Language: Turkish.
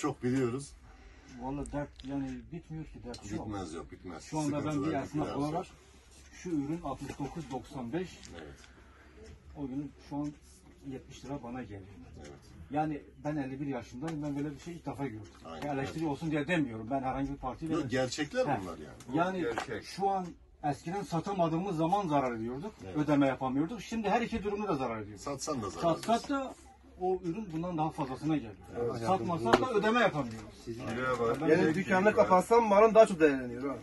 çok biliyoruz. Vallahi dert yani bitmiyor ki dert. Bitmez yok bitmez. Şu anda ben bir esnaf olarak şu ürün 69.95 Evet, o gün şu an 70 lira bana geliyor. evet. Yani ben 51 yaşındayım ben böyle bir şey ilk defa gördüm. Aynen, eleştiri olsun diye demiyorum ben herhangi bir partiyle. Yok, gerçekler bunlar yani. Yani gerçek. şu an eskiden satamadığımız zaman zarar ediyorduk. Evet. Ödeme yapamıyorduk. Şimdi her iki durumda da zarar ediyoruz. Satsan da zarar. Satsat da o ürün bundan daha fazlasına geliyor. Satmasak da ödeme yapamıyoruz. Ben Yani dükkanını kapatsam malın daha çok değerleniyor ha.